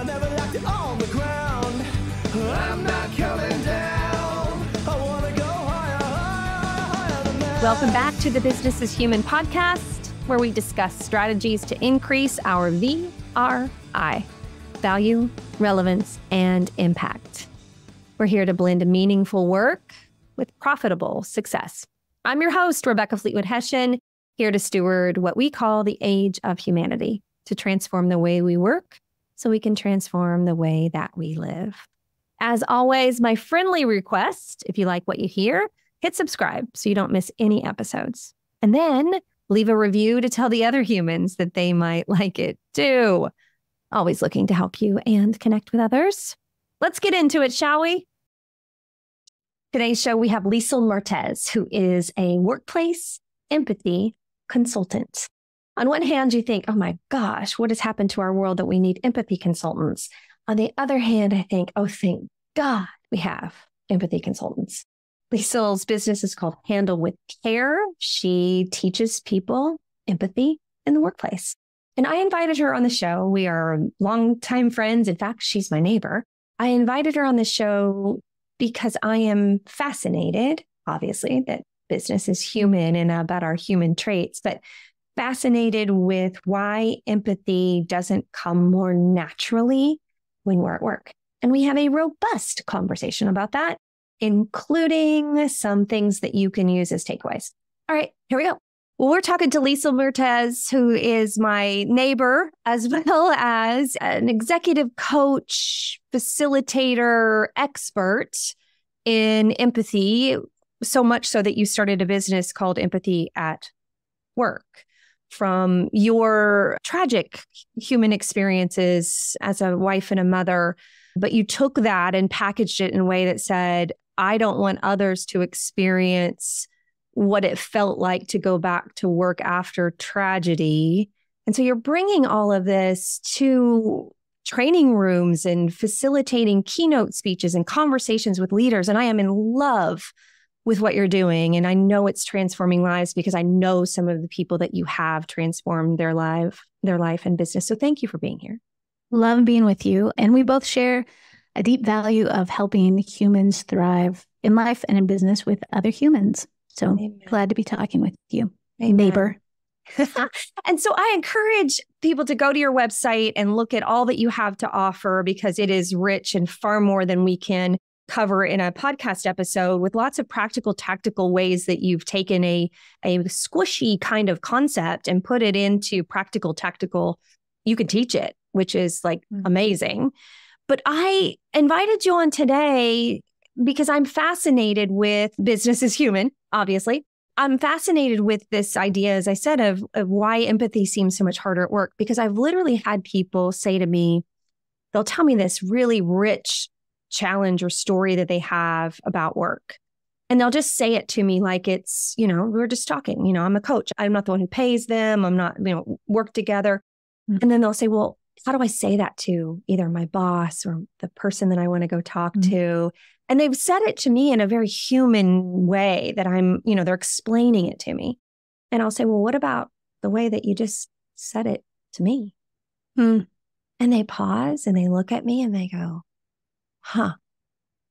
I'm not down. Welcome back to the Business is Human podcast, where we discuss strategies to increase our VRI value, relevance, and impact. We're here to blend meaningful work with profitable success. I'm your host, Rebecca Fleetwood Hession, here to steward what we call the age of humanity to transform the way we work so we can transform the way that we live. As always, my friendly request if you like what you hear, hit subscribe so you don't miss any episodes. And then leave a review to tell the other humans that they might like it too. Always looking to help you and connect with others. Let's get into it, shall we? Today's show, we have Liesel Mertes, who is a workplace empathy consultant. On one hand, you think, oh my gosh, what has happened to our world that we need empathy consultants? On the other hand, I think, oh, thank God we have empathy consultants. Liesel's business is called Handle with Care. She teaches people empathy in the workplace. And I invited her on the show. We are longtime friends. In fact, she's my neighbor. I invited her on the show because I am fascinated, obviously, that business is human and about our human traits, but fascinated with why empathy doesn't come more naturally when we're at work. And we have a robust conversation about that, including some things that you can use as takeaways. All right, here we go. Well, we're talking to Liesel Mertes, who is my neighbor, as well as an executive coach, facilitator, expert in empathy. So much so that you started a business called Empathy at Work. From your tragic human experiences as a wife and a mother, but you took that and packaged it in a way that said, I don't want others to experience what it felt like to go back to work after tragedy. And so you're bringing all of this to training rooms and facilitating keynote speeches and conversations with leaders. And I am in love with what you're doing. And I know it's transforming lives because I know some of the people that you have transformed their life, their life and business. So thank you for being here. Love being with you. And we both share a deep value of helping humans thrive in life and in business with other humans. So Amen. glad to be talking with you, Amen. neighbor. and so I encourage people to go to your website and look at all that you have to offer because it is rich and far more than we can cover in a podcast episode with lots of practical tactical ways that you've taken a a squishy kind of concept and put it into practical tactical you can teach it which is like mm-hmm. amazing but I invited you on today because I'm fascinated with business is human, obviously. I'm fascinated with this idea, as I said, of, of why empathy seems so much harder at work because I've literally had people say to me, they'll tell me this really rich challenge or story that they have about work. And they'll just say it to me like it's, you know, we are just talking. You know, I'm a coach. I'm not the one who pays them. I'm not, you know, work together. Mm-hmm. And then they'll say, well, how do I say that to either my boss or the person that I want to go talk mm-hmm. to? And they've said it to me in a very human way that I'm, you know, they're explaining it to me. And I'll say, well, what about the way that you just said it to me? Hmm. And they pause and they look at me and they go, huh,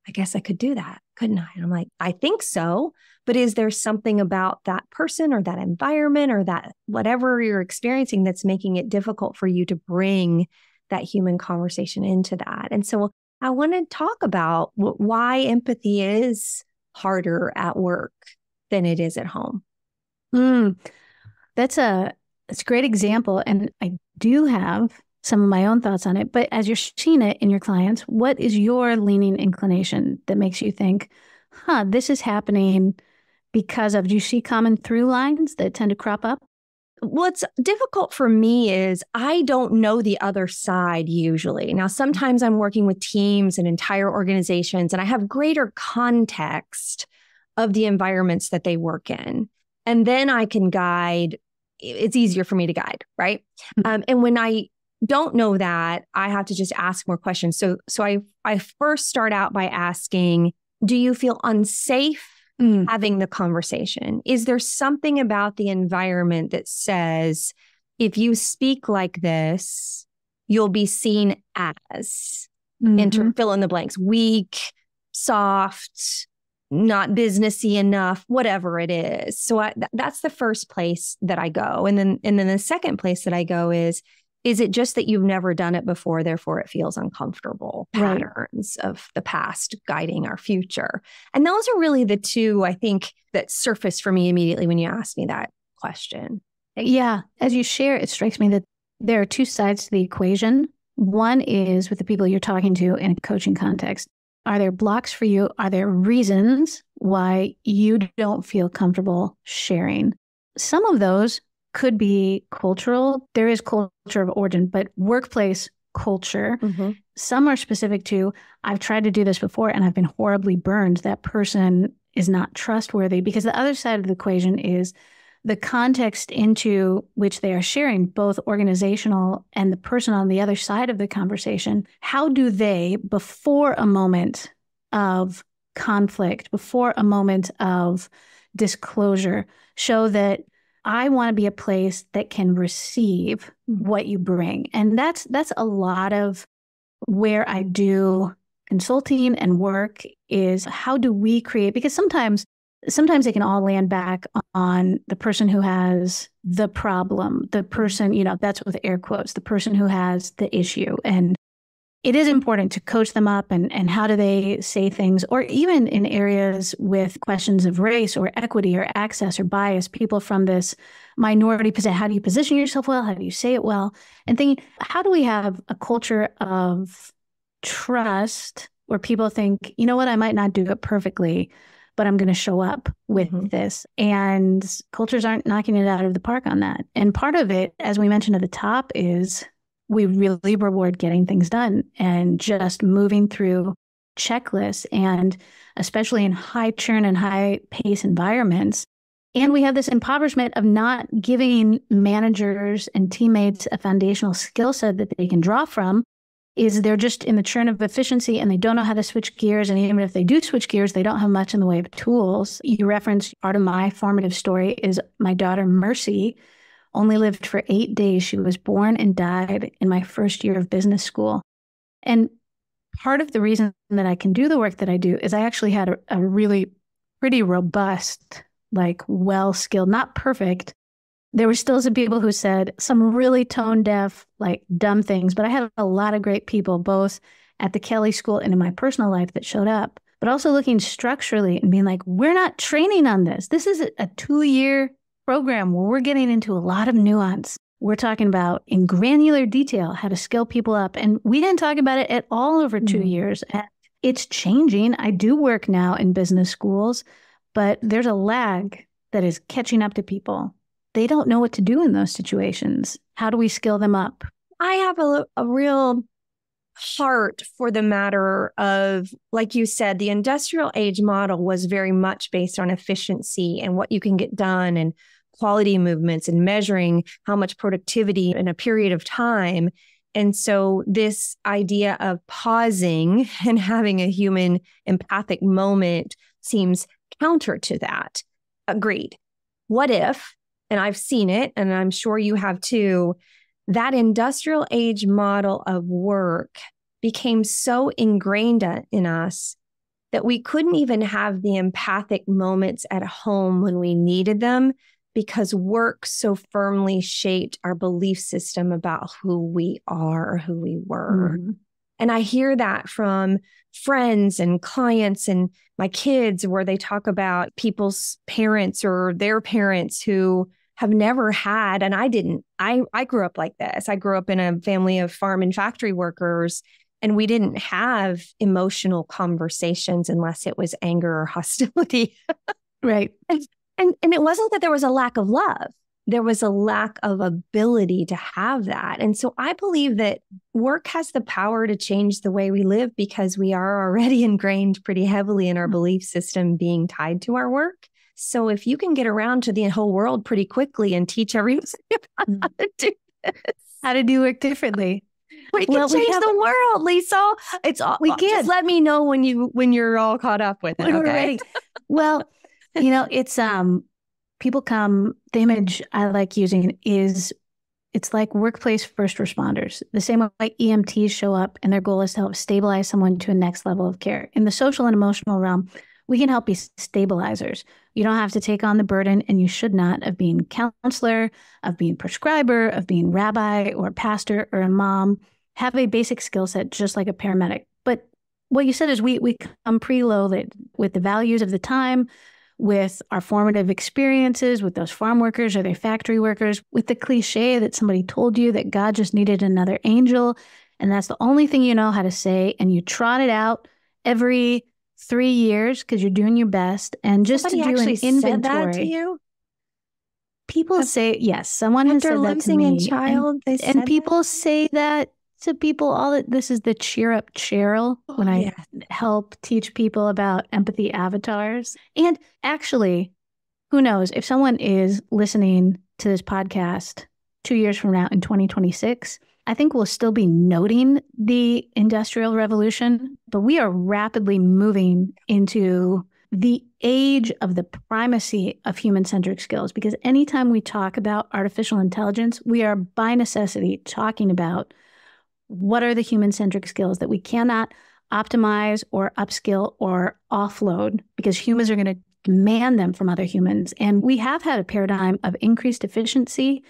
I guess I could do that, couldn't I? And I'm like, I think so. But is there something about that person or that environment or that whatever you're experiencing that's making it difficult for you to bring that human conversation into that? And so I want to talk about why empathy is harder at work than it is at home. Mm, that's a that's a great example, and I do have some of my own thoughts on it. But as you're seeing it in your clients, what is your leaning inclination that makes you think, "Huh, this is happening"? Because of do you see common through lines that tend to crop up? What's difficult for me is I don't know the other side usually. Now, sometimes I'm working with teams and entire organizations, and I have greater context of the environments that they work in. And then I can guide, it's easier for me to guide, right? Mm-hmm. Um, and when I don't know that, I have to just ask more questions. So, so I, I first start out by asking, do you feel unsafe mm. having the conversation? Is there something about the environment that says, if you speak like this, you'll be seen as Mhm. enter fill in the blanks weak soft not businessy enough whatever it is so I, th- that's the first place that i go and then and then the second place that i go is is it just that you've never done it before therefore it feels uncomfortable Right. patterns of the past guiding our future and those are really the two i think that surface for me immediately when you ask me that question Yeah. As you share, it strikes me that there are two sides to the equation. One is with the people you're talking to in a coaching context. Are there blocks for you? Are there reasons why you don't feel comfortable sharing? Some of those could be cultural. There is culture of origin, but workplace culture. Mm-hmm. Some are specific to, I've tried to do this before and I've been horribly burned. That person is not trustworthy because the other side of the equation is the context into which they are sharing, both organizational and the person on the other side of the conversation. How do they, before a moment of conflict, before a moment of disclosure, show that I want to be a place that can receive mm. what you bring? And that's that's a lot of where I do consulting and work is how do we create because sometimes sometimes they can all land back on the person who has the problem, the person, you know, that's with air quotes, the person who has the issue. And it is important to coach them up and, and how do they say things, or even in areas with questions of race or equity or access or bias, people from this minority position, how do you position yourself well? How do you say it well? And thinking, how do we have a culture of trust where people think, you know what, I might not do it perfectly, but I'm going to show up with Mhm. this. And cultures aren't knocking it out of the park on that. And part of it, as we mentioned at the top, is we really reward getting things done and just moving through checklists. And especially in high churn and high pace environments. And we have this impoverishment of not giving managers and teammates a foundational skill set that they can draw from is they're just in the churn of efficiency and they don't know how to switch gears. And even if they do switch gears, they don't have much in the way of tools. You referenced part of my formative story is my daughter Mercy only lived for eight days. She was born and died in my first year of business school. And part of the reason that I can do the work that I do is I actually had a, a really pretty robust, like well skilled, not perfect. There were still some people who said some really tone deaf, like dumb things, but I had a lot of great people, both at the Kelley School and in my personal life that showed up, but also looking structurally and being like, we're not training on this. This is a, a two year program where we're getting into a lot of nuance. We're talking about in granular detail how to scale people up. And we didn't talk about it at all over 2 Mhm. years. And it's changing. I do work now in business schools, but there's a lag that is catching up to people. They don't know what to do in those situations. How do we scale them up? I have a, a real heart for the matter of, like you said, the industrial age model was very much based on efficiency and what you can get done and quality movements and measuring how much productivity in a period of time. And so, this idea of pausing and having a human empathic moment seems counter to that. Agreed. What if, and I've seen it, and I'm sure you have too, that industrial age model of work became so ingrained in us that we couldn't even have the empathic moments at home when we needed them because work so firmly shaped our belief system about who we are, who we were. Mhm. And I hear that from friends and clients and my kids, where they talk about people's parents or their parents who have never had, and I didn't. I, I grew up like this. I grew up in a family of farm and factory workers, and we didn't have emotional conversations unless it was anger or hostility. Right. And and it wasn't that there was a lack of love. There was a lack of ability to have that. And so i believe that work has the power to change the way we live because we are already ingrained pretty heavily in our mm-hmm. belief system being tied to our work. So if you can get around to the whole world pretty quickly and teach everyone about mm-hmm. how to do this. How to do work differently. we can Well, we change have- the world lisa. It's all We uh, just can. let me know when you when you're all caught up with it okay. Well, you know, it's um people come the image I like using is it's like workplace first responders, the same way EMTs show up and their goal is to help stabilize someone to a next level of care. In the social and emotional realm, we can help be stabilizers. You don't have to take on the burden, and you should not, of being counselor, of being prescriber, of being rabbi or pastor or a mom. Have a basic skill set just like a paramedic. But what you said is we we come preloaded with the values of the time, with our formative experiences with those farm workers or their factory workers, with the cliche that somebody told you that God just needed another angel. And that's the only thing you know how to say. And you trot it out every three years because you're doing your best. And just Somebody to do an inventory. to you? People say, yes, someone has said that to me. a And- child, they and people that? say that to people all that this is the cheer up Cheryl when Oh, I yeah. help teach people about empathy avatars. And actually, who knows if someone is listening to this podcast two years from now in 2026, I think we'll still be noting the industrial revolution, but we are rapidly moving into the age of the primacy of human centric skills because anytime we talk about artificial intelligence, we are by necessity talking about what are the human centric skills that we cannot optimize or upskill or offload because humans are going to demand them from other humans. And we have had a paradigm of increased efficiency.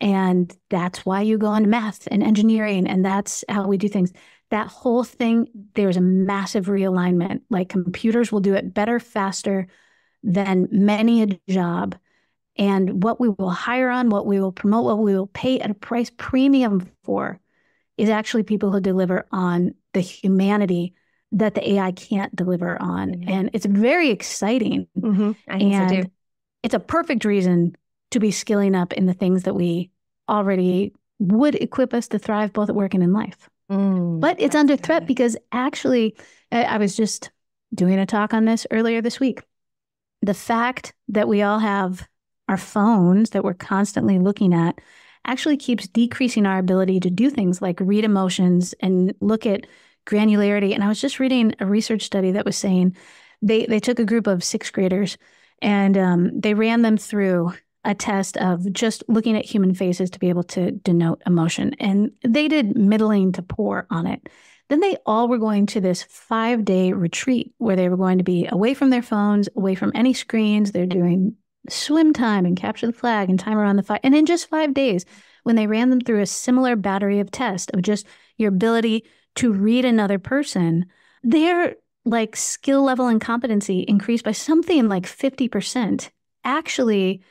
And that's why you go into math and engineering. And that's how we do things. That whole thing, there's a massive realignment. Like computers will do it better, faster than many a job. And what we will hire on, what we will promote, what we will pay at a price premium for is actually people who deliver on the humanity that the AI can't deliver on. Mhm. And it's very exciting. Mhm. I think so And too. it's a perfect reason to be skilling up in the things that we already would equip us to thrive both at work and in life. Mm, But it's under threat because actually, I was just doing a talk on this earlier this week. The fact that we all have our phones that we're constantly looking at actually keeps decreasing our ability to do things like read emotions and look at granularity. And I was just reading a research study that was saying they, they took a group of sixth graders and um, they ran them through a test of just looking at human faces to be able to denote emotion. And they did middling to poor on it. Then they all were going to this five day retreat where they were going to be away from their phones, away from any screens. They're doing swim time and capture the flag and time around the fire. And in just five days, when they ran them through a similar battery of tests of just your ability to read another person, their like skill level and competency increased by something like 50%. Actually,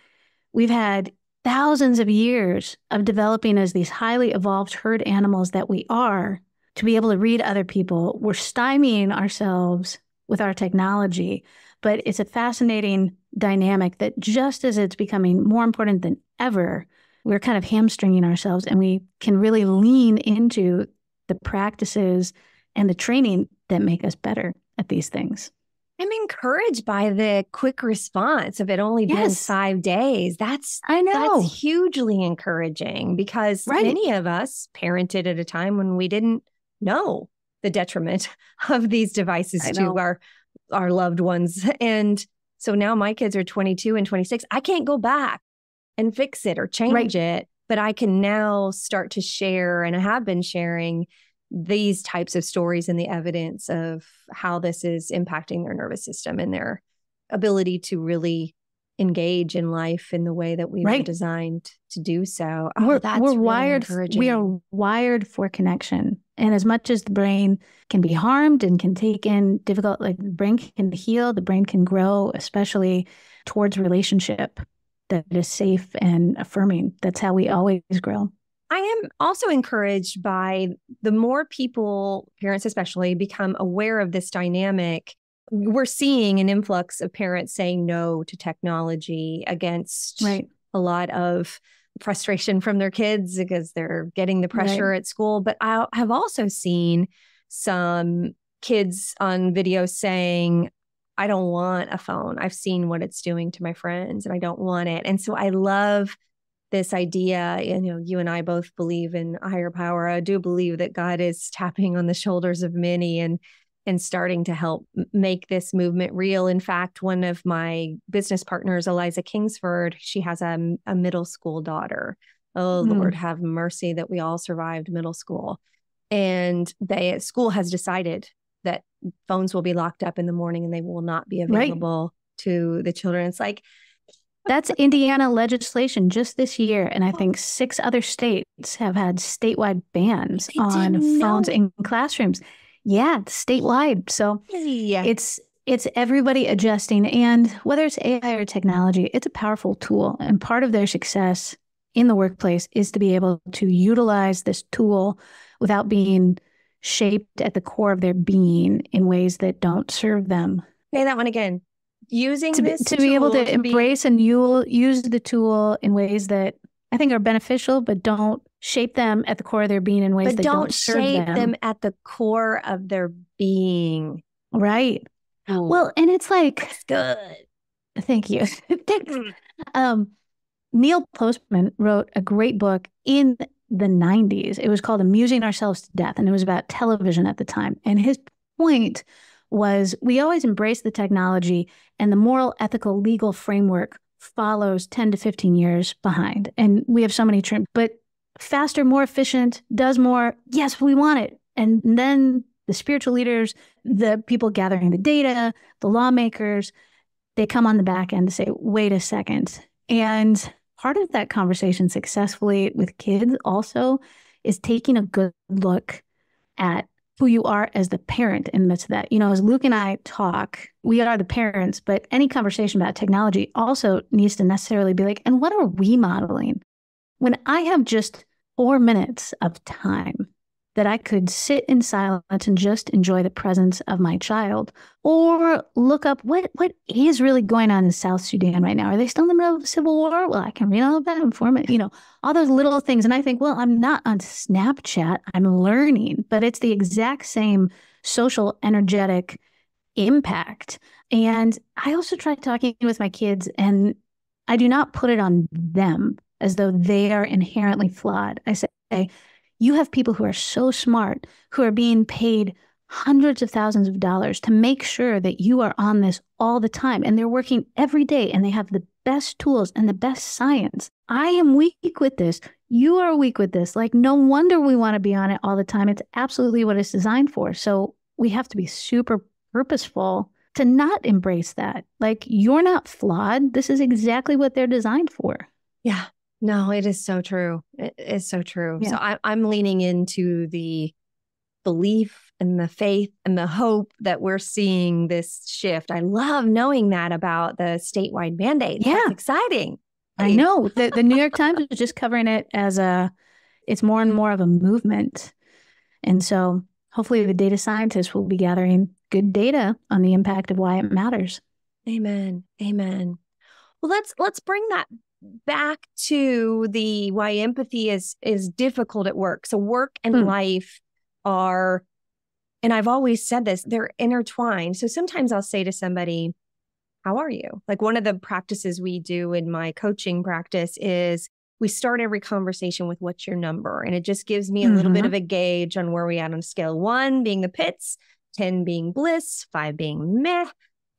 we've had thousands of years of developing as these highly evolved herd animals that we are to be able to read other people. We're stymieing ourselves with our technology, but it's a fascinating dynamic that just as it's becoming more important than ever, we're kind of hamstringing ourselves and we can really lean into the practices and the training that make us better at these things. I'm encouraged by the quick response of it only being Yes. five days. That's I know. that's hugely encouraging because Right. many of us parented at a time when we didn't know the detriment of these devices to our our loved ones. And so now my kids are 22 and 26. I can't go back and fix it or change Right. it, but I can now start to share and I have been sharing these types of stories and the evidence of how this is impacting their nervous system and their ability to really engage in life in the way that we were Right. designed to do so. Oh, we're that's we're really wired encouraging. we are wired for connection and as much as the brain can be harmed and can take in difficult like the brain can heal the brain can grow especially towards relationship that is safe and affirming that's how we always grow I am also encouraged by the more people, parents especially, become aware of this dynamic. We're seeing an influx of parents saying no to technology against right a lot of frustration from their kids because they're getting the pressure at school. But I have also seen some kids on video saying, I don't want a phone. I've seen what it's doing to my friends and I don't want it. And so I love this idea. You know, you and I both believe in a higher power. I do believe that God is tapping on the shoulders of many and and starting to help make this movement real. In fact, one of my business partners, Eliza Kingsford, she has a, a middle school daughter Oh, Mm. Lord, have mercy that we all survived middle school. And they school has decided that phones will be locked up in the morning and they will not be Right. available to the children. It's like, That's Indiana legislation just this year. And I think six other states have had statewide bans I on phones in classrooms. Yeah, statewide. So yeah, it's it's everybody adjusting. And whether it's AI or technology, it's a powerful tool. And part of their success in the workplace is to be able to utilize this tool without being shaped at the core of their being in ways that don't serve them. say that one again. Using to be, this to be able to be- embrace and you use the tool in ways that I think are beneficial, but don't shape them at the core of their being in ways but that don't, don't, shape them. them at the core of their being. Right. Well, and it's like, That's good. thank you. Um, Neil Postman wrote a great book in the 90s. It was called Amusing Ourselves to Death, and it was about television at the time. And his point was we always embrace the technology, and the moral, ethical, legal framework follows 10 to 15 years behind. And we have so many trim, but faster, more efficient, does more. Yes, we want it. And then the spiritual leaders, the people gathering the data, the lawmakers, they come on the back end to say, wait a second. And part of that conversation successfully with kids also is taking a good look at who you are as the parent in the midst of that. You know, as Luke and I talk, we are the parents, but any conversation about technology also needs to necessarily be like, and what are we modeling? When I have just four minutes of time that I could sit in silence and just enjoy the presence of my child, or look up what what is really going on in South Sudan right now. Are they still in the middle of a civil war? Well, I can read all that information, you know, all those little things. And I think, well, I'm not on Snapchat. I'm learning, but it's the exact same social energetic impact. And I also try talking with my kids, and I do not put it on them as though they are inherently flawed. I say, you have people who are so smart, who are being paid hundreds of thousands of dollars to make sure that you are on this all the time. And they're working every day and they have the best tools and the best science. I am weak with this. You are weak with this. Like, no wonder we want to be on it all the time. It's absolutely what it's designed for. So we have to be super purposeful to not embrace that. Like, you're not flawed. This is exactly what they're designed for. Yeah. No, it is so true. It is so true. Yeah. So I, I'm leaning into the belief and the faith and the hope that we're seeing this shift. I love knowing that about the statewide mandate. That's Yeah. exciting. I know the the New York Times is just covering it as a it's more and more of a movement. And so hopefully the data scientists will be gathering good data on the impact of why it matters. Amen. Amen. Well, let's let's bring that back to the why empathy is is difficult at work. So work and Hmm. life are and I've always said this, they're intertwined. So sometimes I'll say to somebody, "How are you?" Like one of the practices we do in my coaching practice is we start every conversation with what's your number and it just gives me a little bit Mhm. of a gauge on where we at on scale 1 being the pits, 10 being bliss, 5 being meh,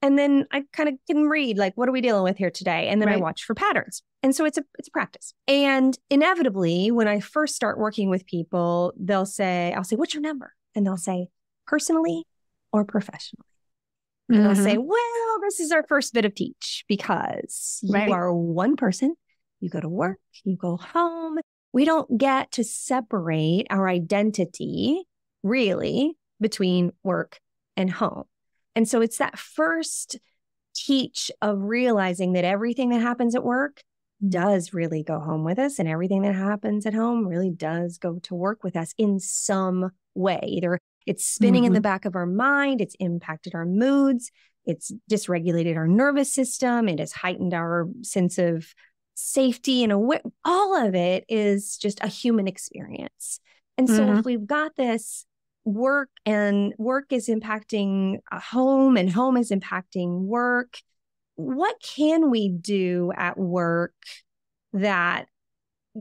and then I kind of can read like what are we dealing with here today and then I watch for patterns. And so it's a it's a practice. And inevitably when I first start working with people, they'll say I'll say what's your number? And they'll say personally or professionally. And I'll Mhm. say, well, this is our first bit of teach because Right. you are one person. You go to work, you go home. We don't get to separate our identity really between work and home. And so it's that first teach of realizing that everything that happens at work does really go home with us, and everything that happens at home really does go to work with us in some way. Either it's spinning in the back of our mind, it's impacted our moods, it's dysregulated our nervous system, it has heightened our sense of safety and awa- all of it is just a human experience. And so Mhm. if we've got this work and work is impacting a home and home is impacting work, what can we do at work that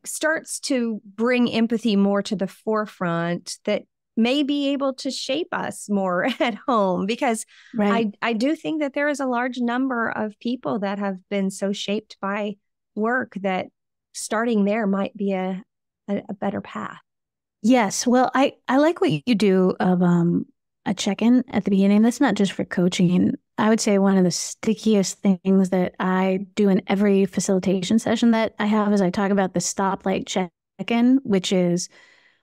starts to bring empathy more to the forefront that may be able to shape us more at home because right. I, I do think that there is a large number of people that have been so shaped by work that starting there might be a, a, a better path. Yes. Well, I, I like what you do of um, a check in at the beginning. That's not just for coaching. I would say one of the stickiest things that I do in every facilitation session that I have is I talk about the stoplight check in, which is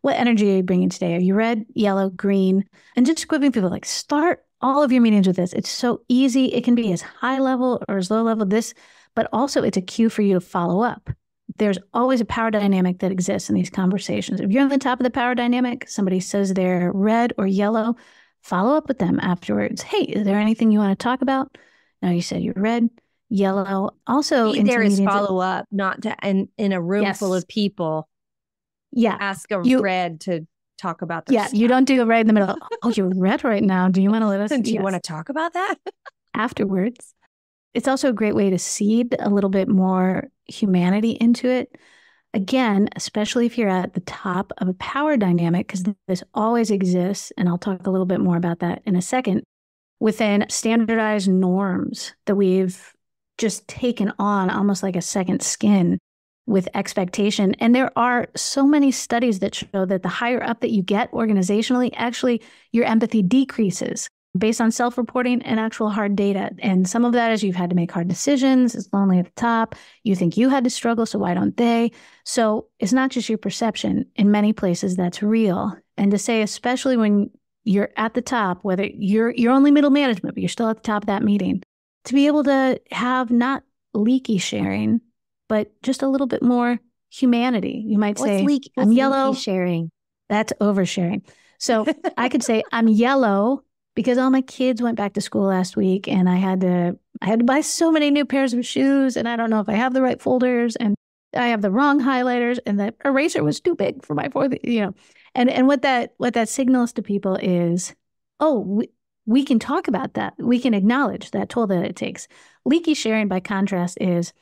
what energy are you bringing today? Are you red, yellow, green? And just equipping people like start all of your meetings with this. It's so easy. It can be as high level or as low level, this, but also it's a cue for you to follow up. There's always a power dynamic that exists in these conversations. If you're on the top of the power dynamic, somebody says they're red or yellow, follow up with them afterwards. Hey, is there anything you want to talk about? No, you said you're red, yellow. Also, there is follow up, not to and in a room Yes. full of people. Yeah, Ask a You- red to talk about their yeah. You don't do it right in the middle. Oh, you're red right now. Do you want to let us? Do you want to talk about that? afterwards. It's also a great way to seed a little bit more humanity into it. Again, especially if you're at the top of a power dynamic, because this always exists. And I'll talk a little bit more about that in a second within standardized norms that we've just taken on almost like a second skin with expectation. And there are so many studies that show that the higher up that you get organizationally, actually, your empathy decreases based on self reporting and actual hard data. And some of that is you've had to make hard decisions, it's lonely at the top. You think you had to struggle, so why don't they? So it's not just your perception. In many places, that's real. And to say, especially when you're at the top, whether you're you're only middle management, but you're still at the top of that meeting, to be able to have not leaky sharing, but just a little bit more humanity. You might say, leak? I'm what's yellow. sharing. that's oversharing. So I could say I'm yellow because all my kids went back to school last week and I had to I had to buy so many new pairs of shoes and I don't know if I have the right folders and I have the wrong highlighters and the eraser was too big for my fourth, you know. And and what that what that signals to people is, oh, we, we can talk about that. We can acknowledge that toll that it takes. Leaky sharing by contrast is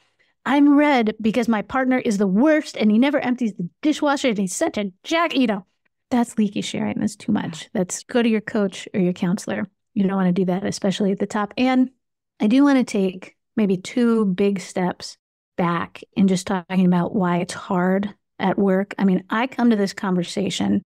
I'm red because my partner is the worst and he never empties the dishwasher and he's such a jack, you know. That's leaky sharing. That's too much. That's go to your coach or your counselor. You don't want to do that, especially at the top. And I do want to take maybe two big steps back in just talking about why it's hard at work. I mean, I come to this conversation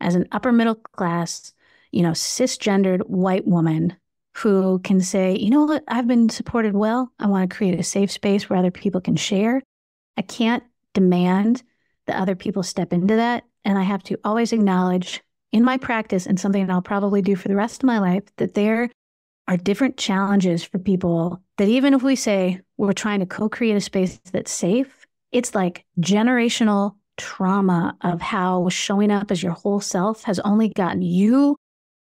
as an upper middle class, you know, cisgendered white woman who can say, you know what, I've been supported well. I want to create a safe space where other people can share. I can't demand that other people step into that. And I have to always acknowledge in my practice and something that I'll probably do for the rest of my life that there are different challenges for people that even if we say we're trying to co create a space that's safe, it's like generational trauma of how showing up as your whole self has only gotten you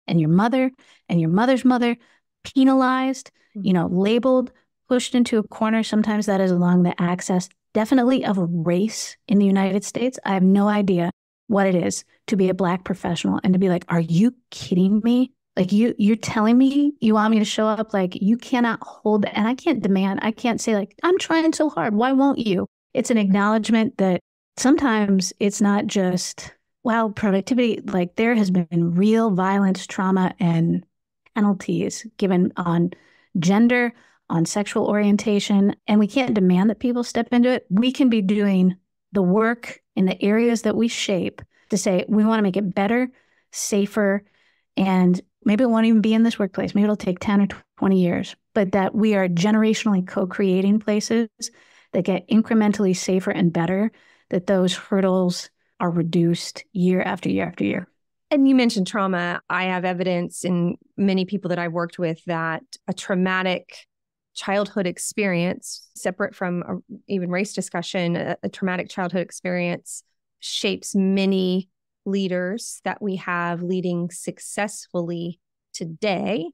and your mother and your mother's mother penalized, hmm. you know, labeled, pushed into a corner. Sometimes that is along the axis, definitely of race in the United States. I have no idea what it is to be a black professional and to be like, are you kidding me? Like you, you're telling me you want me to show up like you cannot hold, and I can't demand. I can't say like I'm trying so hard. Why won't you? It's an acknowledgement that sometimes it's not just well productivity. Like there has been real violence, trauma, and penalties given on gender, on sexual orientation, and we can't demand that people step into it. We can be doing the work in the areas that we shape to say we want to make it better, safer, and maybe it won't even be in this workplace. Maybe it'll take 10 or 20 years, but that we are generationally co creating places that get incrementally safer and better, that those hurdles are reduced year after year after year. And you mentioned trauma. I have evidence in many people that I've worked with that a traumatic childhood experience, separate from a, even race discussion, a, a traumatic childhood experience shapes many leaders that we have leading successfully today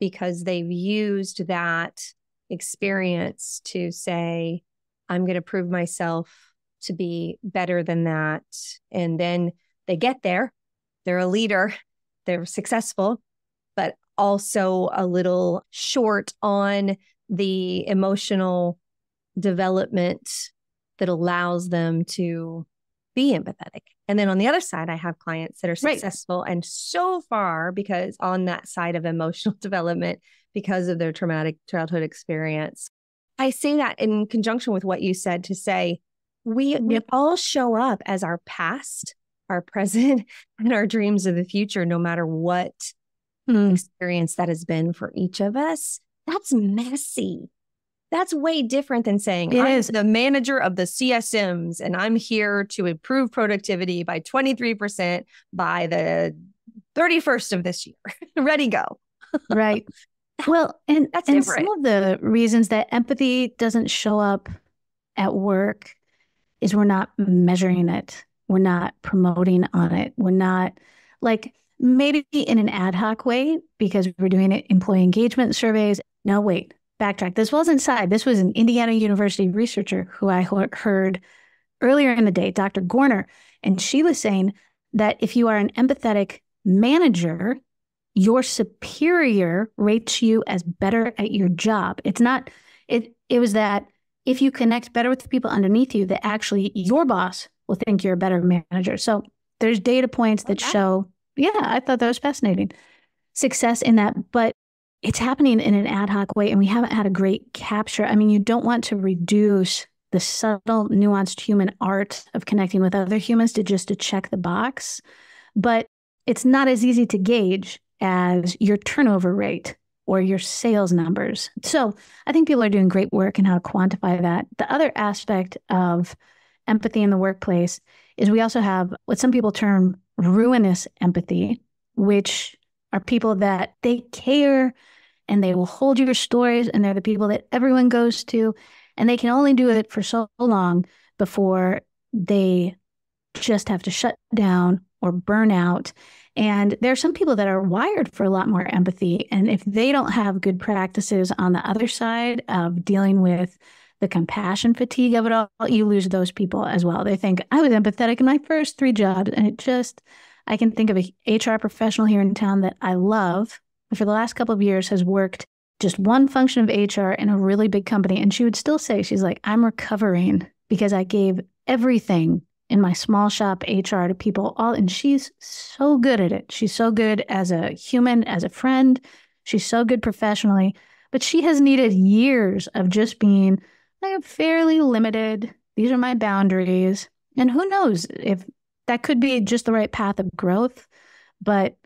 because they've used that experience to say, I'm going to prove myself to be better than that. And then they get there, they're a leader, they're successful, but also a little short on the emotional development that allows them to be empathetic. And then on the other side, I have clients that are Right. successful and so far because on that side of emotional development because of their traumatic childhood experience. I say that in conjunction with what you said to say we we all show up as our past, our present, and our dreams of the future, no matter what Mm. experience that has been for each of us. That's messy. That's way different than saying It I'm is. the manager of the CSMs and I'm here to improve productivity by 23% by the 31st of this year. Ready go. right. Well, and That's and different. some of the reasons that empathy doesn't show up at work is we're not measuring it. We're not promoting on it. We're not like maybe in an ad hoc way because we're doing it employee engagement surveys. No, wait, backtrack. This wasn't side. This was an Indiana University researcher who I heard earlier in the day, Dr. Gorner, and she was saying that if you are an empathetic manager, your superior rates you as better at your job. It's not it it was that if you connect better with the people underneath you, that actually your boss will think you're a better manager. So there's data points that Okay. show, yeah, I thought that was fascinating. Success in that, but it's happening in an ad hoc way and we haven't had a great capture. I mean, you don't want to reduce the subtle, nuanced human art of connecting with other humans to just to check the box. But it's not as easy to gauge as your turnover rate or your sales numbers. So I think people are doing great work in how to quantify that. The other aspect of empathy in the workplace is we also have what some people term ruinous empathy, which are people that they care and they will hold your stories and they're the people that everyone goes to and they can only do it for so long before they just have to shut down or burn out and there are some people that are wired for a lot more empathy. And if they don't have good practices on the other side of dealing with the compassion fatigue of it all, you lose those people as well. They think, I was empathetic in my first three jobs. And it just, I can think of a HR professional here in town that I love for the last couple of years has worked just one function of HR in a really big company. And she would still say, she's like, I'm recovering because I gave everything in my small shop HR to people all and she's so good at it. She's so good as a human, as a friend. She's so good professionally, but she has needed years of just being like fairly limited. These are my boundaries. And who knows if that could be just the right path of growth, but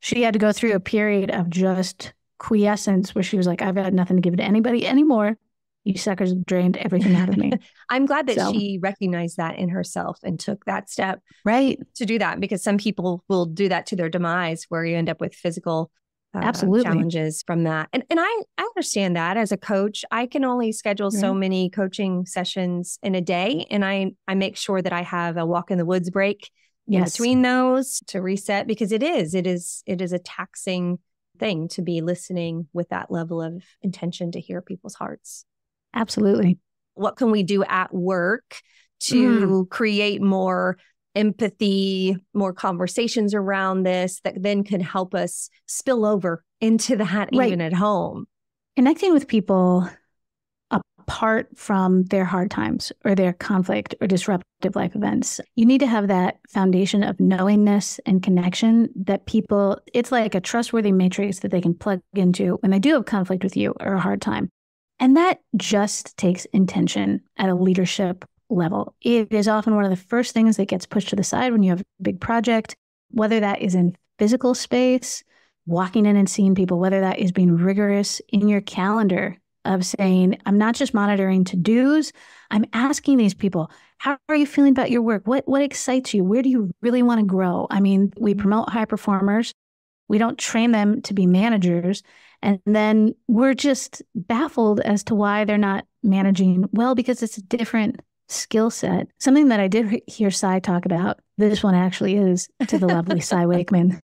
she had to go through a period of just quiescence where she was like, I've got nothing to give to anybody anymore. You suckers drained everything out of me. I'm glad that So- she recognized that in herself and took that step right. to do that because some people will do that to their demise where you end up with physical uh, Absolutely. challenges from that. And and I I understand that as a coach, I can only schedule so many coaching sessions in a day and I I make sure that I have a walk in the woods break in Yes. between those to reset because it is it is it is a taxing thing to be listening with that level of intention to hear people's hearts Absolutely. what can we do at work to create more empathy, more conversations around this that then can help us spill over into that Right. even at home. connecting with people apart from their hard times or their conflict or disruptive life events. You need to have that foundation of knowingness and connection that people, it's like a trustworthy matrix that they can plug into when they do have conflict with you or a hard time. And that just takes intention at a leadership level. It is often one of the first things that gets pushed to the side when you have a big project, whether that is in physical space, walking in and seeing people, whether that is being rigorous in your calendar of saying, I'm not just monitoring to dos, I'm asking these people, how are you feeling about your work? What what excites you? Where do you really want to grow? I mean, we mm-hmm. promote high performers. We don't train them to be managers. And then we're just baffled as to why they're not managing well because it's a different skill set. Something that I did he- hear Cy talk about, this one actually is to the lovely Cy Wakeman.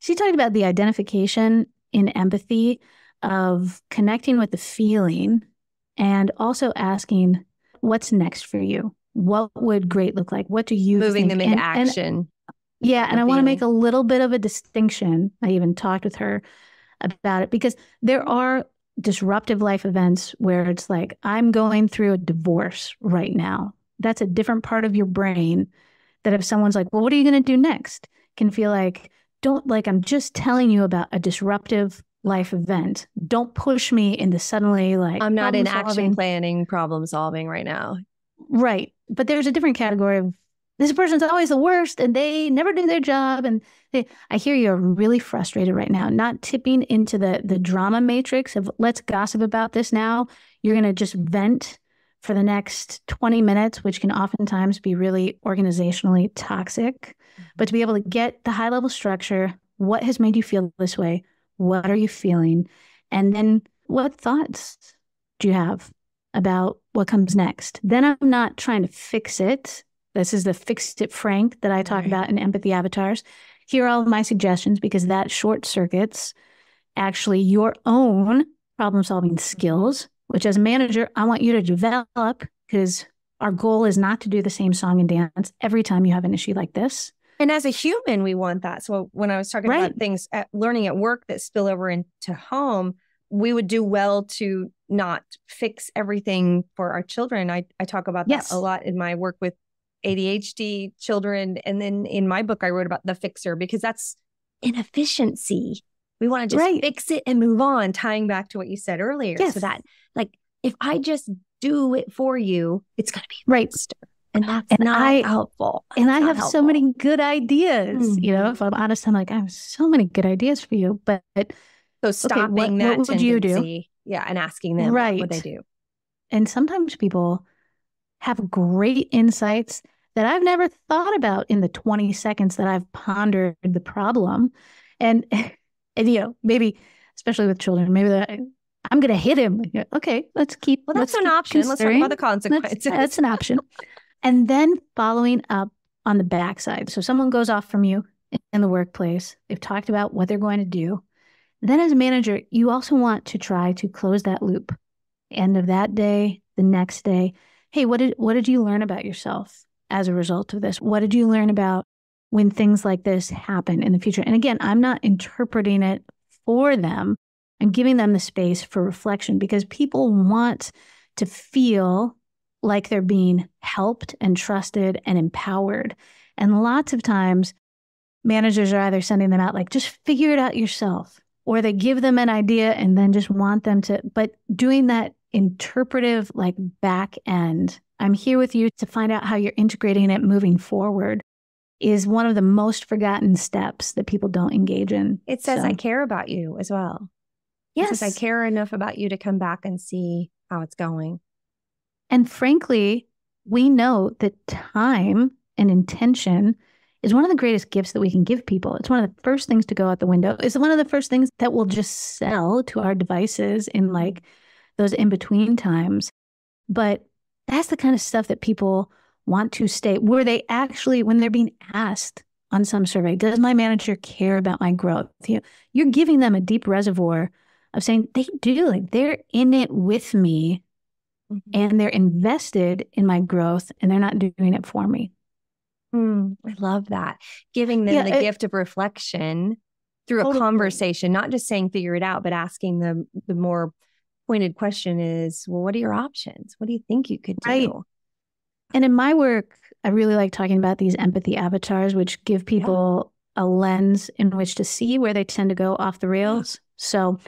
She talked about the identification in empathy of connecting with the feeling and also asking, what's next for you? What would great look like? What do you Moving think? them into And- and- action. yeah, and I want to make a little bit of a distinction. I even talked with her about it because there are disruptive life events where it's like, I'm going through a divorce right now. That's a different part of your brain that if someone's like, well, what are you going to do next? Can feel like, don't like, I'm just telling you about a disruptive life event. Don't push me into suddenly like, I'm not in problem action planning, problem solving right now. Right. But there's a different category of this person's always the worst and they never do their job. And they, I hear you're really frustrated right now, not tipping into the the drama matrix of let's gossip about this now. You're gonna just vent for the next 20 minutes, which can oftentimes be really organizationally toxic. Mm-hmm. But to be able to get the high level structure, what has made you feel this way? What are you feeling? And then what thoughts do you have about what comes next? Then I'm not trying to fix it. This is the Fix It Frank that I talk Right. about in empathy avatars. Here are all of my suggestions because that short circuits actually your own problem solving skills, which as a manager, I want you to develop because our goal is not to do the same song and dance every time you have an issue like this. And as a human, we want that. So when I was talking Right. about things at learning at work that spill over into home, we would do well to not fix everything for our children. I, I talk about that Yes. a lot in my work with ADHD children. And then in my book, I wrote about the fixer because that's inefficiency. We want to just Right. fix it and move on, tying back to what you said earlier. Yes. So that, like, if I just do it for you, it's going to be Right. fixed. And that's And not I- helpful. And I have so many good ideas. You know, Mhm. if I'm honest, I'm like, I have so many good ideas for you. But So stopping what- that what would you do? yeah, and asking them right. what would they do. and sometimes people have great insights that I've never thought about in the 20 seconds that I've pondered the problem. And and you know, maybe especially with children, maybe that I'm gonna hit him. Okay, let's keep Well, that's an keep option. Let's talk about the consequences. That's, that's an option. And then following up on the backside. So someone goes off from you in the workplace. They've talked about what they're going to do. Then as a manager, you also want to try to close that loop. End of that day, the next day. Hey, what did what did you learn about yourself as a result of this? What did you learn about when things like this happen in the future? And again, I'm not interpreting it for them. I'm giving them the space for reflection because people want to feel like they're being helped and trusted and empowered. And lots of times, managers are either sending them out like, just figure it out yourself, or they give them an idea and then just want them to, but doing that interpretive, like back end, I'm here with you to find out how you're integrating it moving forward is one of the most forgotten steps that people don't engage in. It says So- I care about you as well. It Yes. says I care enough about you to come back and see how it's going. And frankly, we know that time and intention is one of the greatest gifts that we can give people. It's one of the first things to go out the window. It's one of the first things that will just sell to our devices in like those in between times. But that's the kind of stuff that people want to state where they actually, when they're being asked on some survey, does my manager care about my growth? You you're giving them a deep reservoir of saying they do, like they're in it with me and they're invested in my growth and they're not doing it for me. Mm, I love that. Giving them Yeah, the it- gift of reflection through a conversation, not just saying figure it out, but asking them the more pointed question is, well, what are your options? What do you think you could do? Right. And in my work, I really like talking about these empathy avatars, which give people a lens in which to see where they tend to go off the rails. So,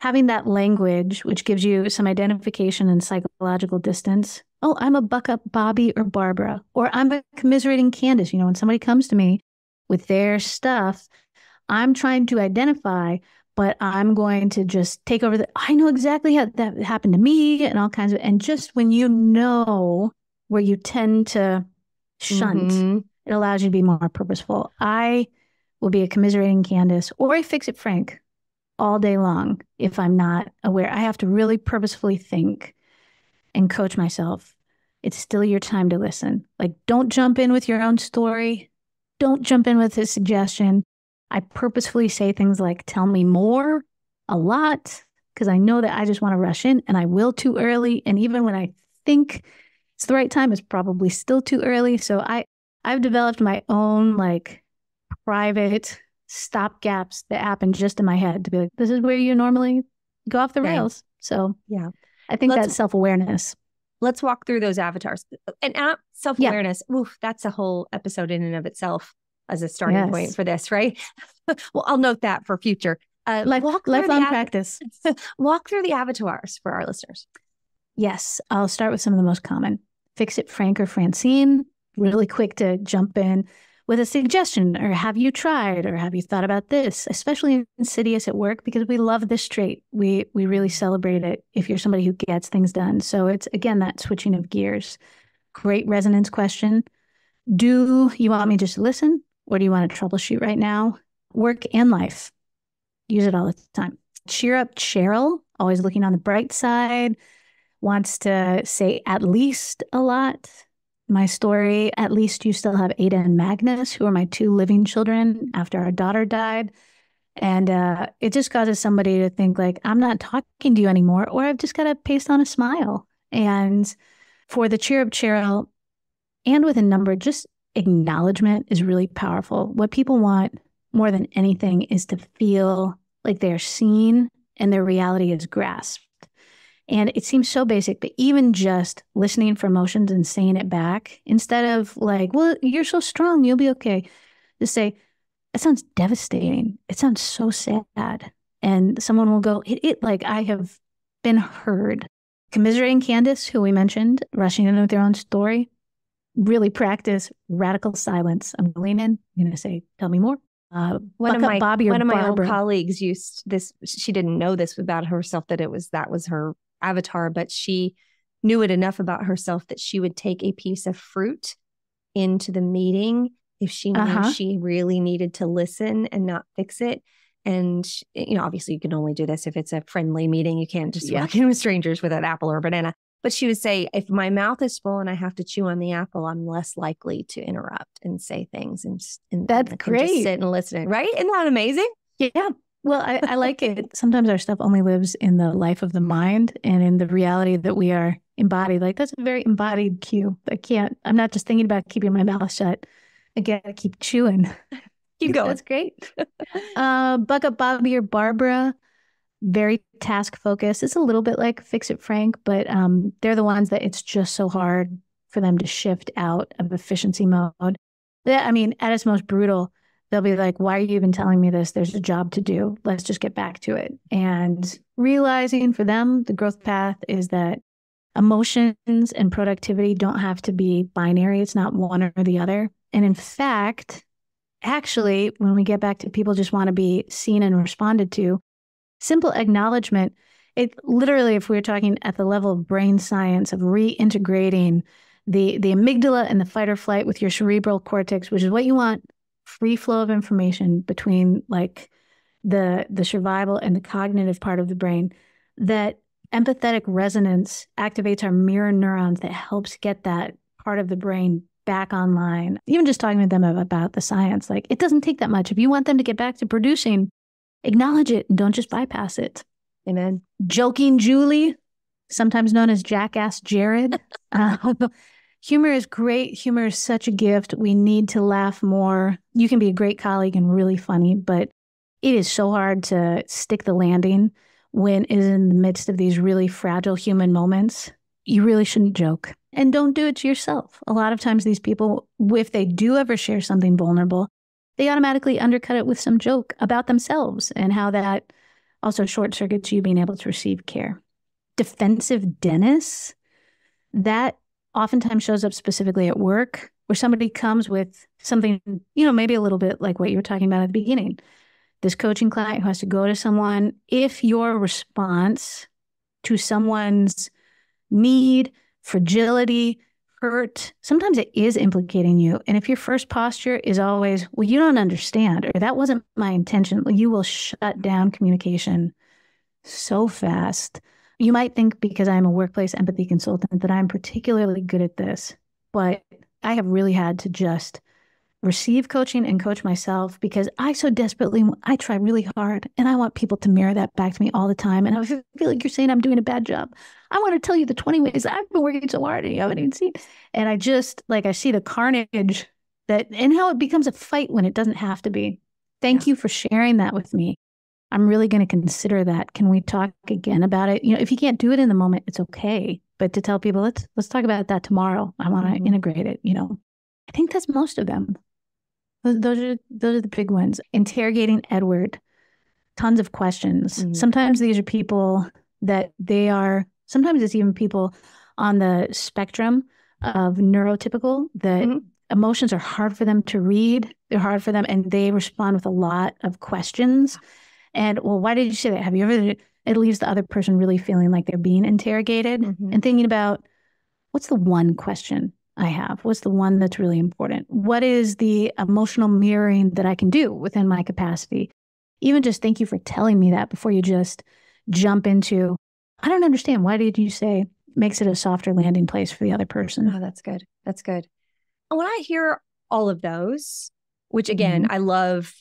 having that language, which gives you some identification and psychological distance. Oh, I'm a buck up Bobby or Barbara, or I'm a commiserating Candace. You know, when somebody comes to me with their stuff, I'm trying to identify, but I'm going to just take over the. I know exactly how that happened to me and all kinds of. And just when you know where you tend to shunt, Mhm. it allows you to be more purposeful. I will be a commiserating Candace or a fix it Frank all day long if I'm not aware. I have to really purposefully think and coach myself. It's still your time to listen. Like, don't jump in with your own story. Don't jump in with a suggestion. I purposefully say things like, tell me more a lot, because I know that I just want to rush in and I will too early. And even when I think it's the right time, it's probably still too early. So I, I've developed my own like private stop gaps that happen just in my head to be like, this is where you normally go off the Right. rails. So Yeah. I think Let's- that's self awareness. Let's walk through those avatars. And self awareness, oof, that's a whole episode in and of itself as a starting point for this, right? well, I'll note that for future. Uh, Life, walk lifelong practice. walk through the avatars for our listeners. Yes, I'll start with some of the most common. Fix It Frank or Francine, really quick to jump in with a suggestion or have you tried or have you thought about this especially insidious at work because we love this trait we we really celebrate it if you're somebody who gets things done so it's again that switching of gears great resonance question do you want me just to listen or do you want to troubleshoot right now? Work and life. Use it all the time. Cheer up cheryl always looking on the bright side. Wants to say at least a lot. My story, at least you still have Ada and Magnus, who are my two living children after our daughter died. And uh, it just causes somebody to think, like, I'm not talking to you anymore, or I've just got to paste on a smile. And for the cheer up Cheryl and with a number, just acknowledgement is really powerful. What people want more than anything is to feel like they're seen and their reality is grasped. And it seems so basic, but even just listening for emotions and saying it back instead of like, well, you're so strong, you'll be okay. Just say, it sounds devastating. It sounds so sad. And someone will go, it, it like I have been heard. Commiserating Candace, who we mentioned, rushing in with their own story, really practice radical silence. I'm going to lean in, I'm going to say, tell me more. Uh, one of my Bobby one of my old colleagues used this. She didn't know this about herself that it was that was her avatar, but she knew it enough about herself that she would take a piece of fruit into the meeting if she knew uh-huh. she really needed to listen and not fix it. And you know, obviously, you can only do this if it's a friendly meeting. You can't just yeah. walk in with strangers with an apple or a banana. But she would say, if my mouth is full and I have to chew on the apple, I'm less likely to interrupt and say things. And, and that's great. sit and listen. Right? Isn't that amazing? Yeah. Well, I, I like it. Sometimes our stuff only lives in the life of the mind and in the reality that we are embodied. Like that's a very embodied cue. I can't, I'm not just thinking about keeping my mouth shut. I gotta keep chewing. Keep going. That's great. uh, Buck Up Bobby or Barbara, very task focused. It's a little bit like Fix It Frank, but um, they're the ones that it's just so hard for them to shift out of efficiency mode. Yeah, I mean, at its most brutal, they'll be like, Why are you even telling me this? There's a job to do. Let's just get back to it. And realizing for them, the growth path is that emotions and productivity don't have to be binary. It's not one or the other. And in fact, actually, when we get back to people just want to be seen and responded to, simple acknowledgement, it literally, if we we're talking at the level of brain science, of reintegrating the, the amygdala and the fight or flight with your cerebral cortex, which is what you want free flow of information between like the the survival and the cognitive part of the brain that empathetic resonance activates our mirror neurons that helps get that part of the brain back online. Even just talking to them about the science like it doesn't take that much. If you want them to get back to producing acknowledge it and don't just bypass it amen joking julie sometimes known as jackass jared uh, humor is great. Humor is such a gift. We need to laugh more. You can be a great colleague and really funny, but it is so hard to stick the landing when it is in the midst of these really fragile human moments. You really shouldn't joke and don't do it to yourself. A lot of times, these people, if they do ever share something vulnerable, they automatically undercut it with some joke about themselves and how that also short circuits you being able to receive care. Defensive Dennis, that oftentimes shows up specifically at work where somebody comes with something, you know, maybe a little bit like what you were talking about at the beginning. This coaching client who has to go to someone, if your response to someone's need, fragility, hurt, sometimes it is implicating you. And if your first posture is always, well, you don't understand, or that wasn't my intention, you will shut down communication so fast you might think because I'm a workplace empathy consultant that I'm particularly good at this, but I have really had to just receive coaching and coach myself because I so desperately I try really hard and I want people to mirror that back to me all the time. And I feel like you're saying I'm doing a bad job. I want to tell you the 20 ways I've been working so hard and you haven't even seen. And I just like I see the carnage that and how it becomes a fight when it doesn't have to be. Thank yeah. you for sharing that with me. I'm really going to consider that. Can we talk again about it? You know, if you can't do it in the moment, it's okay. But to tell people, let's let's talk about that tomorrow. I want to mm-hmm. integrate it. You know, I think that's most of them. Those are those are the big ones. Interrogating Edward, tons of questions. Mm-hmm. Sometimes these are people that they are. Sometimes it's even people on the spectrum of neurotypical that Mhm. emotions are hard for them to read. They're hard for them and they respond with a lot of questions. And well, why did you say that? Have you ever it leaves the other person really feeling like they're being interrogated Mhm. and thinking about what's the one question I have? What's the one that's really important? What is the emotional mirroring that I can do within my capacity? Even just thank you for telling me that before you just jump into, I don't understand. Why did you say makes it a softer landing place for the other person? Oh, that's good. That's good. And when I hear all of those, which again, Mm-hmm. I love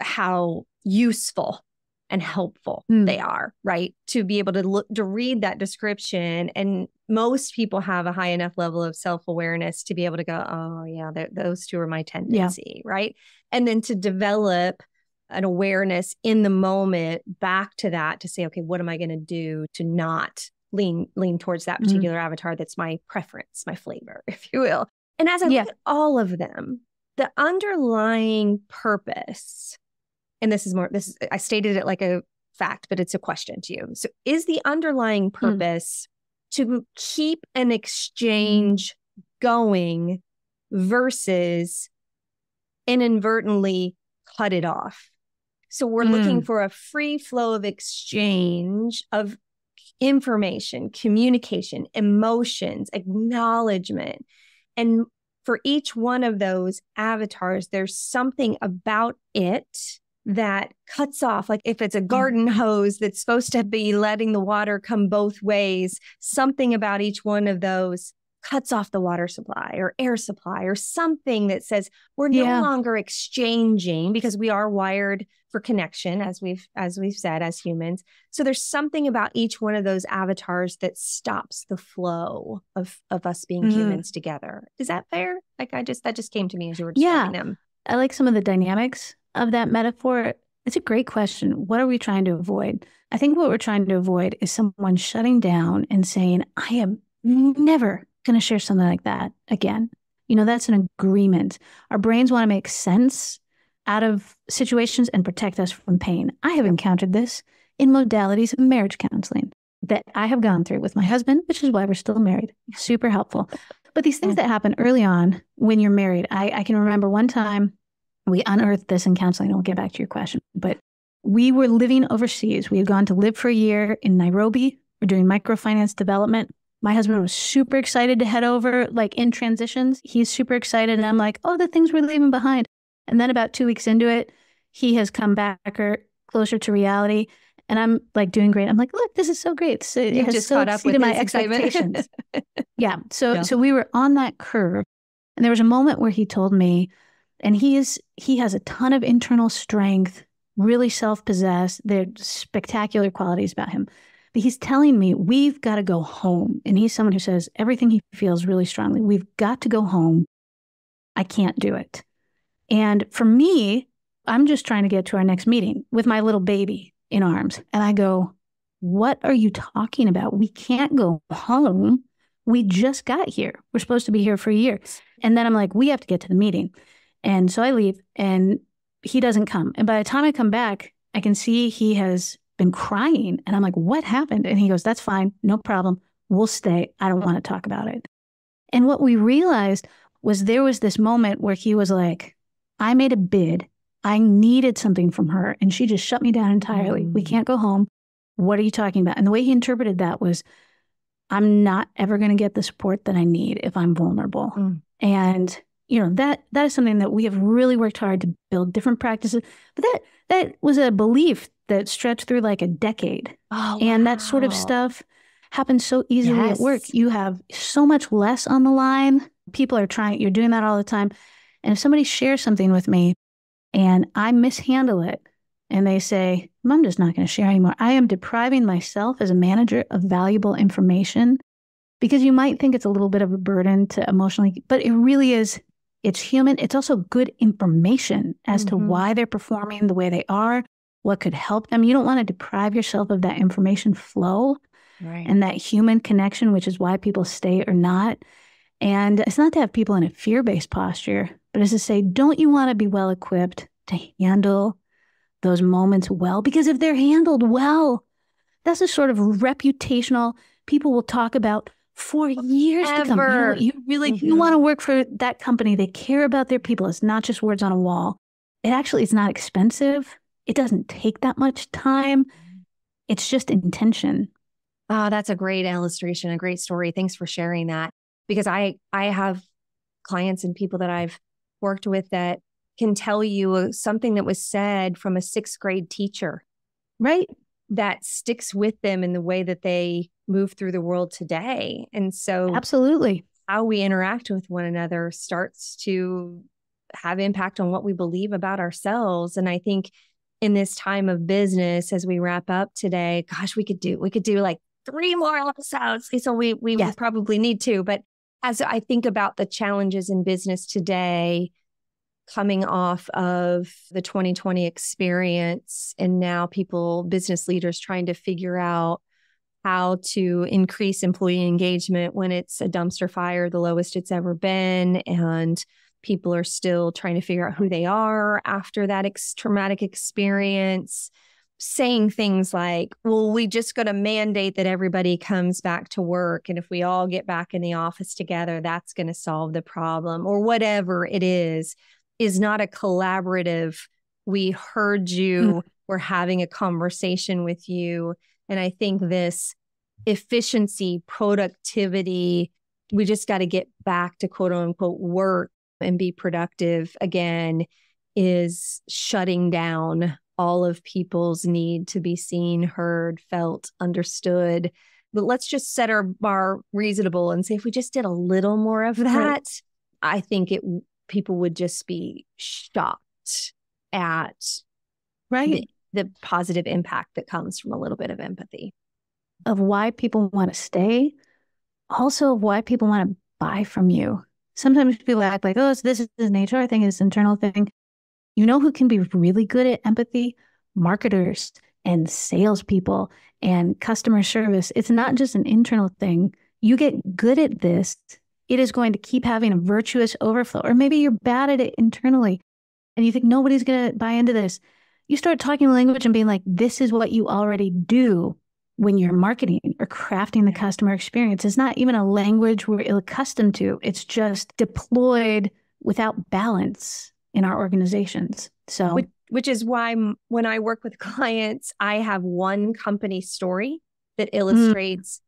how useful and helpful Mm. they are, right? To be able to look to read that description, and most people have a high enough level of self awareness to be able to go, "Oh, yeah, those two are my tendency," right? And then to develop an awareness in the moment back to that to say, "Okay, what am I going to do to not lean lean towards that Mhm. particular avatar that's my preference, my flavor, if you will?" And as I Yeah. look at all of them, the underlying purpose and this is more this is I stated it like a fact, but it's a question to you. So is the underlying hmm. purpose to keep an mm. exchange going versus inadvertently cut it off? So we're looking hmm. for a free flow of exchange of information, communication, emotions, acknowledgement. And for each one of those avatars, there's something about it that cuts off. Like if it's a garden hose that's supposed to be letting the water come both ways, something about each one of those cuts off the water supply or air supply or something that says we're no Yeah. longer exchanging because we are wired for connection as we've as we've said as humans so there's something about each one of those avatars that stops the flow of of us being Mhm. humans together is that fair like i just that just came to me as you were Yeah. describing them I like some of the dynamics of that metaphor. It's a great question. What are we trying to avoid? I think what we're trying to avoid is someone shutting down and saying, I am never going to share something like that again. You know, that's an agreement. Our brains want to make sense out of situations and protect us from pain. I have encountered this in modalities of marriage counseling that I have gone through with my husband, which is why we're still married. Super helpful. But these things mm. that happen early on when you're married, I, I can remember one time we unearthed this in counseling. I'll get back to your question, but we were living overseas. We had gone to live for a year in Nairobi. We're doing microfinance development. My husband was super excited to head over, like in transitions. He's super excited. And I'm like, oh, the things we're leaving behind. And then about two weeks into it, he has come back or closer to reality. And I'm like doing great. I'm like, look, this is so great. So it you has just so caught up with exceeded my expectations. Yeah. So Yeah. so we were on that curve. And there was a moment where he told me, and he is he has a ton of internal strength, really self-possessed. There's spectacular qualities about him. But he's telling me we've got to go home. And he's someone who says everything he feels really strongly. We've got to go home. I can't do it. And for me, I'm just trying to get to our next meeting with my little baby in arms. And I go, What are you talking about? We can't go home. We just got here. We're supposed to be here for a year. And then I'm like, We have to get to the meeting. And so I leave and he doesn't come. And by the time I come back, I can see he has been crying. And I'm like, What happened? And he goes, That's fine. No problem. We'll stay. I don't want to talk about it. And what we realized was there was this moment where he was like, I made a bid. I needed something from her, and she just shut me down entirely. We Mm. can't go home. What are you talking about? And the way he interpreted that was, I'm not ever going to get the support that I need if I'm vulnerable. Mm. And you know that that is something that we have really worked hard to build different practices. But that that was a belief that stretched through like a decade Oh, and that sort of stuff happens so easily at work. You have so much less on the line. People are trying, you're doing that all the time. And if somebody shares something with me and I mishandle it and they say, I'm just not going to share anymore, I am depriving myself as a manager of valuable information because you might think it's a little bit of a burden to emotionally, but it really is. It's human. It's also good information as to Mhm. why they're performing the way they are, what could help them. You don't want to deprive yourself of that information flow Right. and that human connection, which is why people stay or not. And it's not to have people in a fear based posture, but it's to say, don't you want to be well equipped to handle those moments well? Because if they're handled well, that's a sort of reputational, people will talk about for years to come. You, Ever. you really you Mhm. want to work for that company. They care about their people. It's not just words on a wall. It actually is not expensive. It doesn't take that much time. It's just intention. Oh, that's a great illustration, a great story. Thanks for sharing that. Because I I have clients and people that I've worked with that can tell you uh, something that was said from a sixth grade teacher Right? that sticks with them in the way that they move through the world today. And so Absolutely. how we interact with one another starts to have impact on what we believe about ourselves. And I think in this time of business, as we wrap up today, gosh, we could do we could do like three more episodes. So we we Yes. probably need to. But as I think about the challenges in business today, coming off of the 2020 experience, and now people, business leaders trying to figure out how to increase employee engagement when it's a dumpster fire, the lowest it's ever been. And people are still trying to figure out who they are after that ex- traumatic experience. Saying things like, well, we just got to mandate that everybody comes back to work. And if we all get back in the office together, that's going to solve the problem, or whatever it is, is not a collaborative. We heard you, mm. we're having a conversation with you. And I think this efficiency, productivity, we just got to get back to quote unquote work and be productive again is shutting down all of people's need to be seen, heard, felt, understood. But let's just set our bar reasonable and say if we just did a little more of that, I think it people would just be shocked at Right. the, the positive impact that comes from a little bit of empathy. Of why people want to stay, also of why people want to buy from you. Sometimes people act like, oh, it's, this is an HR thing, it's an internal thing. You know who can be really good at empathy? Marketers and salespeople and customer service. It's not just an internal thing. You get good at this, it is going to keep having a virtuous overflow. Or maybe you're bad at it internally and you think nobody's going to buy into this. You start talking language and being like, this is what you already do when you're marketing or crafting the customer experience. It's not even a language we're accustomed to, it's just deployed without balance in our organizations. So, Which, which is why when I work with clients, I have one company story that hmm. illustrates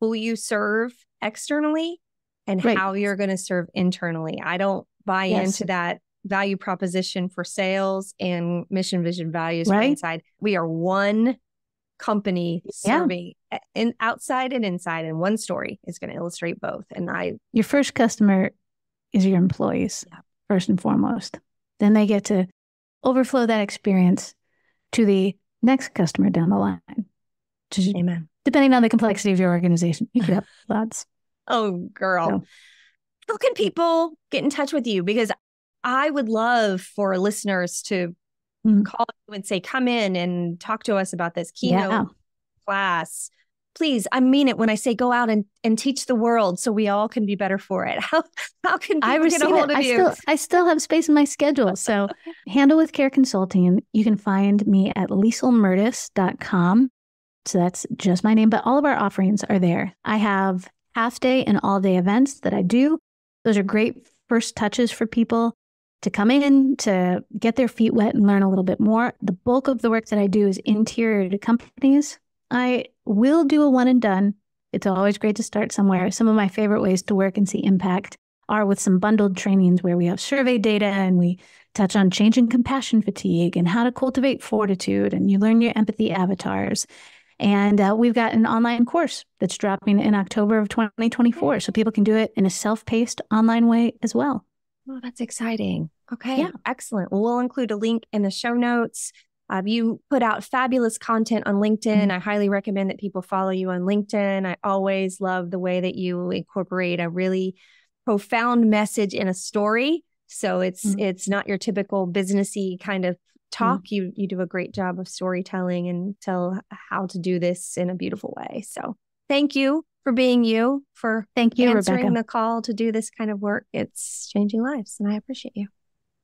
who you serve externally and Right. how you're going to serve internally. I don't buy Yes. into that value proposition for sales and mission, vision, values Right. inside. We are one company Yeah. serving a- in outside and inside, and one story is going to illustrate both. And I your first customer is your employees, Yeah. first and foremost. Then they get to overflow that experience to the next customer down the line, amen. depending on the complexity of your organization. You could have lots. Oh, girl. So- How can people get in touch with you? Because I would love for listeners to Mm. call you and say, come in and talk to us about this keynote Yeah. class. Please, I mean it when I say go out and, and teach the world so we all can be better for it. How how can I get a hold it. of I you? still, I still have space in my schedule. So, Handle with Care Consulting, you can find me at lieselmertes.com. So that's just my name, but all of our offerings are there. I have half day and all day events that I do. Those are great first touches for people to come in, to get their feet wet and learn a little bit more. The bulk of the work that I do is interior to companies. I will do a one and done. It's always great to start somewhere. Some of my favorite ways to work and see impact are with some bundled trainings where we have survey data and we touch on changing compassion fatigue and how to cultivate fortitude, and you learn your empathy avatars. And uh, we've got an online course that's dropping in October of 2024. So people can do it in a self paced online way as well. Oh, that's exciting. Okay. Yeah. Excellent. Well, we'll include a link in the show notes. Uh, you put out fabulous content on LinkedIn. Mhm. I highly recommend that people follow you on LinkedIn. I always love the way that you incorporate a really profound message in a story. So it's Mhm. it's not your typical businessy kind of talk. You you do a great job of storytelling and tell how to do this in a beautiful way. So thank you for being you, for Thank you, answering Rebecca. the call to do this kind of work. It's changing lives, and I appreciate you.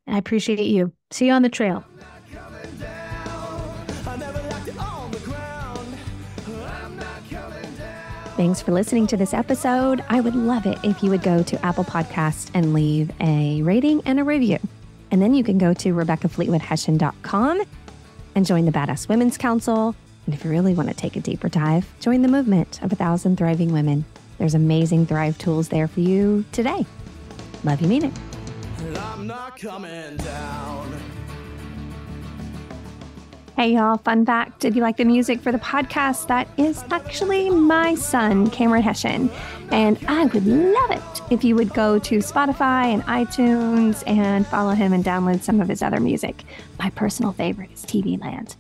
I appreciate you. See you on the trail. coming down. I never left you on the ground. I'm not coming down. Thanks for listening to this episode. I would love it if you would go to Apple Podcast and leave a rating and a review. And then you can go to RebeccaFleetwoodHession.com and join the Badass Women's Council. And if you really want to take a deeper dive, join the movement of a thousand thriving women. There's amazing Thrive tools there for you today. Love you, mean it. I'm not coming down. Hey, y'all, fun fact if you like the music for the podcast, that is actually my son, Cameron Hession. And I would love it if you would go to Spotify and iTunes and follow him and download some of his other music. My personal favorite is TV Land.